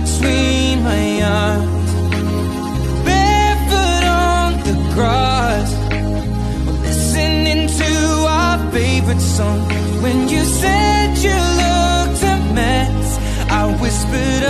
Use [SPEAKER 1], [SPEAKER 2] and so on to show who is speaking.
[SPEAKER 1] between my arms Barefoot on the grass. Listening to our favorite song. When you said you looked a mess I whispered